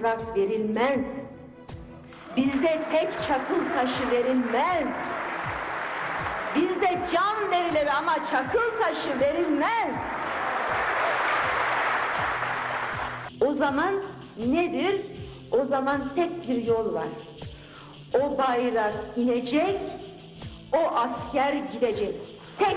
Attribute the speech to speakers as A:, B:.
A: toprak verilmez. Bizde tek çakıl taşı verilmez. Bizde can verilir ama çakıl taşı verilmez. O zaman nedir? O zaman tek bir yol var. O bayrak inecek, o asker gidecek. Tek.